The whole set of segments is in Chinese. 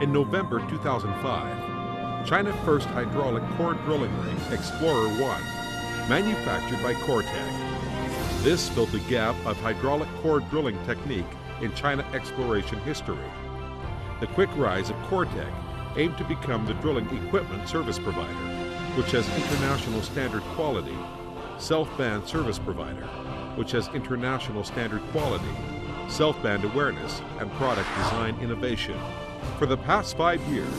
In November 2005, China's first hydraulic core drilling rig, Explorer 1, manufactured by Cortec. This filled the gap of hydraulic core drilling technique in China exploration history. The quick rise of Cortec aimed to become the drilling equipment service provider, which has international standard quality, self-band service provider, which has international standard quality, self-band awareness, and product design innovation. For the past five years,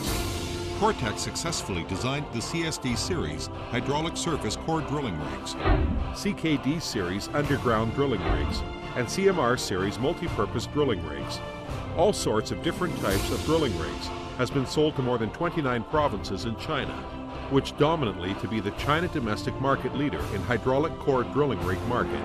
Cortec successfully designed the CSD series hydraulic surface core drilling rigs, CKD series underground drilling rigs, and CMR series multi-purpose drilling rigs. All sorts of different types of drilling rigs has been sold to more than 29 provinces in China, which dominantly to be the China domestic market leader in hydraulic core drilling rig market.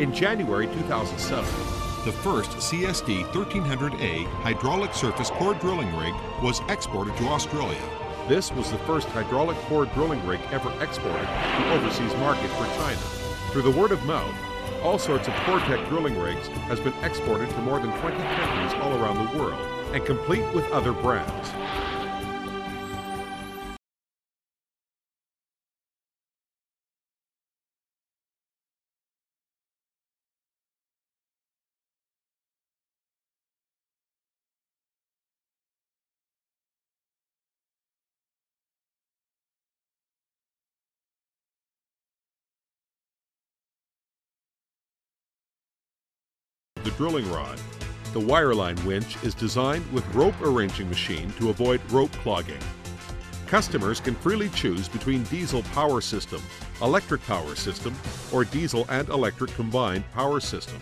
In January 2007, the first CSD 1300A hydraulic surface core drilling rig was exported to Australia. This was the first hydraulic core drilling rig ever exported to overseas market for China. Through the word of mouth, all sorts of Cortec drilling rigs has been exported to more than 20 countries all around the world and complete with other brands. The drilling rod. The wireline winch is designed with rope arranging machine to avoid rope clogging. Customers can freely choose between diesel power system, electric power system, or diesel and electric combined power system.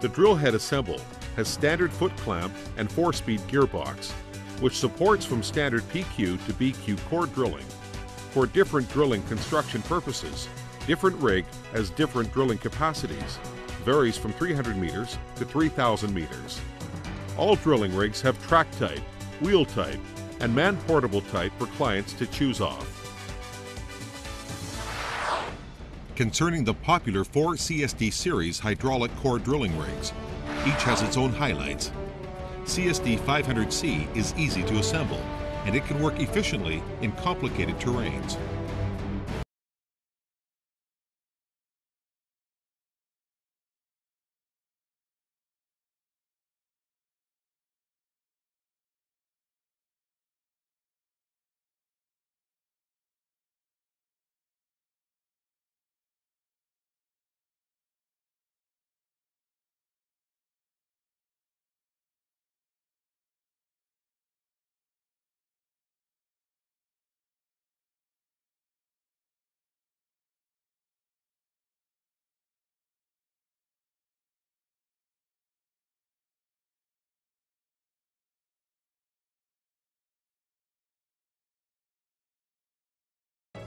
The drill head assemble has standard foot clamp and 4-speed gearbox, which supports from standard PQ to BQ core drilling. For different drilling construction purposes, Different rig has different drilling capacities, varies from 300 meters to 3,000 meters. All drilling rigs have track type, wheel type, and man-portable type for clients to choose off. Concerning the popular 4 CSD series hydraulic core drilling rigs, each has its own highlights. CSD 500C is easy to assemble, and it can work efficiently in complicated terrains.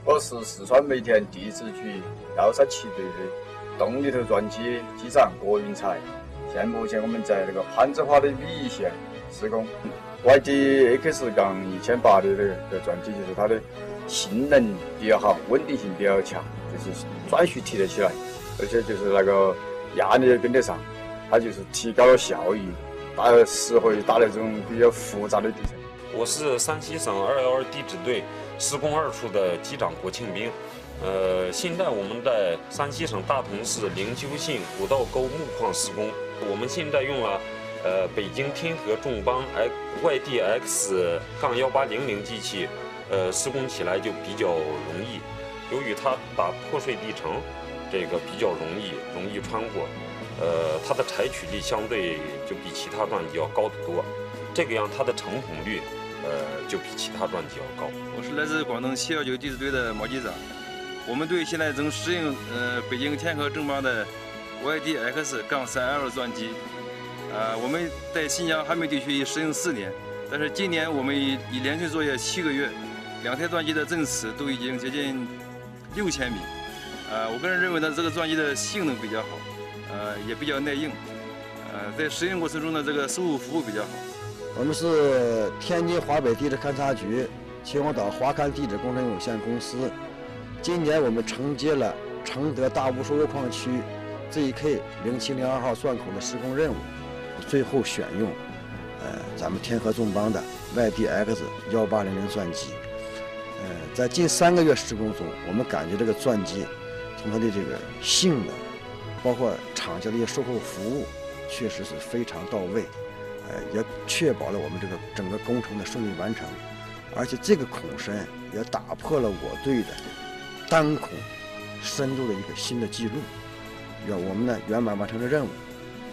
我是四川煤田地质局幺三七队的动力头钻机机长郭云才。现目前我们在那个攀枝花的米易县施工。YDX 杠一千八的这个钻机，就是它的性能比较好，稳定性比较强，就是转速提得起来，而且就是那个压力也跟得上，它就是提高了效益，打适合于打那种比较复杂的地层。我是山西省二幺二地质队。施工二处的机长郭庆兵，呃，现在我们在山西省大同市灵丘县古道沟木矿施工。我们现在用了，呃，北京天河众邦 X YDX 杠幺八零零机器，呃，施工起来就比较容易。由于它打破碎地层，这个比较容易，容易穿过，呃，它的采取力相对就比其他钻机要高得多。这个样它的成孔率。呃，就比其他钻机要高。我是来自广东七幺九地质队的毛机长，我们队现在正适应呃北京天河正邦的 YDX 杠三 L 钻机，啊，我们在新疆哈密地区已适应四年，但是今年我们已连续作业七个月，两台钻机的振尺都已经接近六千米，啊，我个人认为呢，这个钻机的性能比较好，呃，也比较耐用，呃，在适应过程中的这个售后服务比较好。我们是天津华北地质勘察局秦皇岛华勘地质工程有限公司。今年我们承接了承德大乌收油矿区 ZK 零七零二号钻孔的施工任务。最后选用呃咱们天河众邦的 YDX 幺八零零钻机。呃，在近三个月施工中，我们感觉这个钻机从它的这个性能，包括厂家的一些售后服务，确实是非常到位，呃，也确保了我们这个整个工程的顺利完成。而且这个孔深也打破了我队的单孔深度的一个新的记录，让我们呢圆满完成了任务，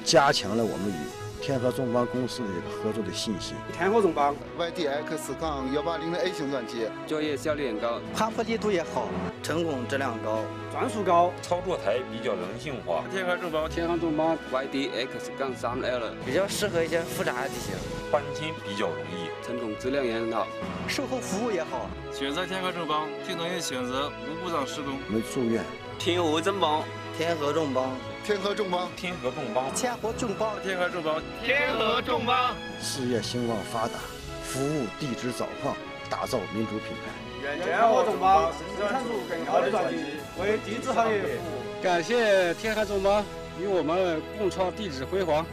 加强了我们与天河众邦公司的一个合作的信息。天河众邦 YDX 杠幺八零的 A 型钻机，作业效率很高，爬坡力度也好，成孔质量高，转速高，操作台比较人性化。天河众邦天河众邦 YDX 杠三 L 比较适合一些复杂的地形，搬迁比较容易，成孔质量也很好，售后服务也好。选择天河众邦，就能选择无故障施工。我们祝愿天河众邦，天河众邦，天河众邦，天河众邦，天河众邦，天河众邦，天河众邦，事业兴旺发达，服务地质沼矿，打造民族品牌。愿天河众邦生产出更高的钻机，为地质行业服务。感谢天河众邦与我们共创地质辉煌。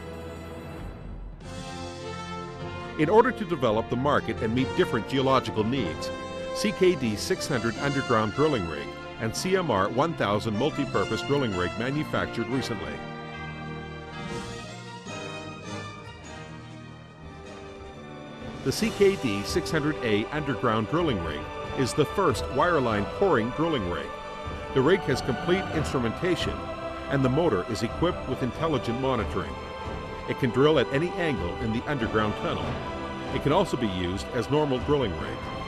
In order to develop the market and meet different geological needs, CKD 600 underground drilling rig and CMR 1000 multi-purpose drilling rig manufactured recently. The CKD 600A underground drilling rig is the first wireline coring drilling rig. The rig has complete instrumentation and the motor is equipped with intelligent monitoring. It can drill at any angle in the underground tunnel. It can also be used as normal drilling rig.